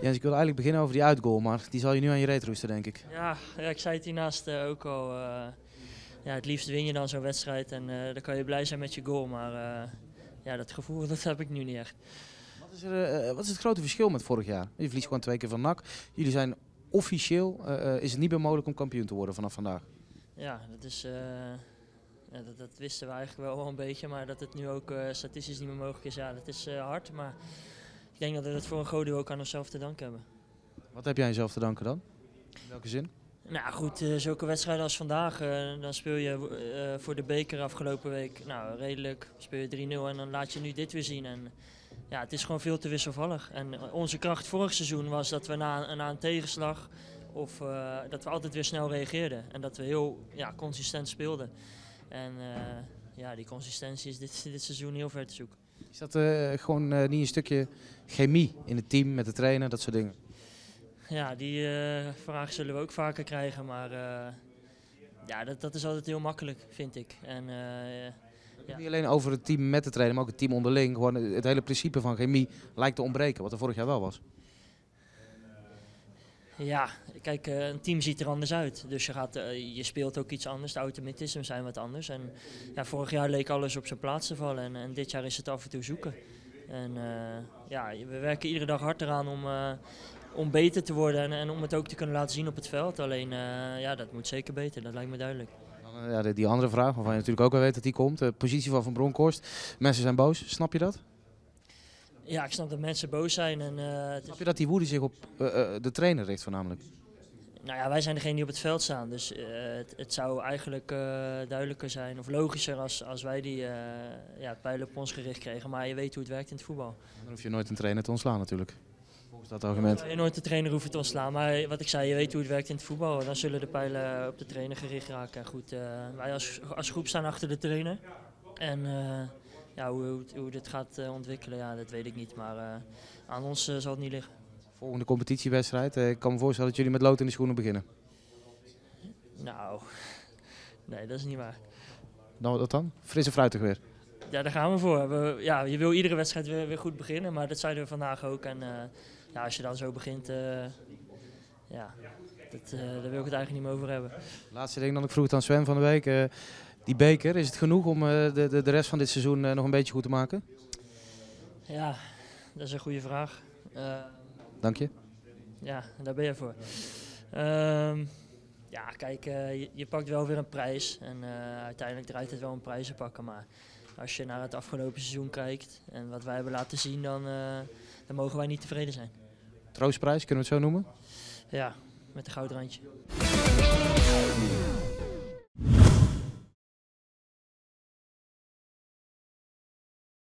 Jens, ik wilde eigenlijk beginnen over die uitgoal, maar die zal je nu aan je reet roesten, denk ik. Ja, ja ik zei het hiernaast eh, ook al. eh, ja, het liefst win je dan zo'n wedstrijd en eh, dan kan je blij zijn met je goal. Maar ja, dat gevoel dat heb ik nu niet echt. Wat is, er, wat is het grote verschil met vorig jaar? Je verliest gewoon twee keer van NAC. Jullie zijn officieel, is het niet meer mogelijk om kampioen te worden vanaf vandaag. Ja, dat, is, ja, dat, dat wisten we eigenlijk wel, wel een beetje. Maar dat het nu ook statistisch niet meer mogelijk is, ja, dat is hard. Maar ik denk dat we het voor een groot deel ook aan onszelf te danken hebben. Wat heb jij jezelf te danken dan? In welke zin? Nou goed, eh, zulke wedstrijden als vandaag, eh, dan speel je eh, voor de beker afgelopen week, nou redelijk, speel je 3-0 en dan laat je nu dit weer zien. En ja, het is gewoon veel te wisselvallig. En onze kracht vorig seizoen was dat we na, na een tegenslag, of dat we altijd weer snel reageerden. En dat we heel ja, consistent speelden. En ja, die consistentie is dit, dit seizoen heel ver te zoeken. Is dat eh, gewoon eh, niet een stukje chemie in het team, met de trainer, dat soort dingen? Ja, die eh, vraag zullen we ook vaker krijgen, maar ja, dat, dat is altijd heel makkelijk, vind ik. En Ja. Niet alleen over het team met de trainer, maar ook het team onderling. Gewoon het hele principe van chemie lijkt te ontbreken, wat er vorig jaar wel was. Ja, kijk, eh, een team ziet er anders uit. Dus je, gaat, eh, je speelt ook iets anders, de automatismen zijn wat anders. En ja, vorig jaar leek alles op zijn plaats te vallen en, en dit jaar is het af en toe zoeken. En eh, ja, we werken iedere dag hard eraan om, om beter te worden en, en om het ook te kunnen laten zien op het veld. Alleen, ja, dat moet zeker beter, dat lijkt me duidelijk. Ja, die andere vraag, waarvan je natuurlijk ook al weet dat die komt. De positie van Van Bronckhorst. Mensen zijn boos, snap je dat? Ja, ik snap dat mensen boos zijn en Snap je dat die woede zich op eh, eh, de trainer richt voornamelijk? Nou ja, wij zijn degene die op het veld staan. Dus het, het zou eigenlijk duidelijker zijn of logischer als, als wij die ja, pijlen op ons gericht kregen. Maar je weet hoe het werkt in het voetbal. Dan hoef je nooit een trainer te ontslaan natuurlijk. Volgens dat argument. Je nooit de trainer hoeft te ontslaan. Maar wat ik zei, je weet hoe het werkt in het voetbal. Dan zullen de pijlen op de trainer gericht raken. En goed, wij als, als groep staan achter de trainer. En ja, hoe, hoe, dit gaat eh, ontwikkelen, ja, dat weet ik niet. Maar eh, aan ons eh, zal het niet liggen. Volgende competitiewedstrijd. ik kan me voorstellen dat jullie met lood in de schoenen beginnen. Nou, nee, dat is niet waar. Nou, wat dan? Fris en fruitig weer. Ja, daar gaan we voor. We, ja, je wil iedere wedstrijd weer, weer goed beginnen, maar dat zeiden we vandaag ook. En ja, als je dan zo begint, ja, dat, daar wil ik het eigenlijk niet meer over hebben. Laatste ding dan, ik vroeg het aan Sven van de week. Die beker, is het genoeg om eh, de, de, de rest van dit seizoen eh, nog een beetje goed te maken? Ja, dat is een goede vraag. Eh, Dank je. ja, daar ben je voor. Ehm, ja, kijk, je, je pakt wel weer een prijs. En uiteindelijk draait het wel om prijzen pakken. Maar als je naar het afgelopen seizoen kijkt en wat wij hebben laten zien, dan, dan mogen wij niet tevreden zijn. Troostprijs, kunnen we het zo noemen? Ja, met een goudrandje.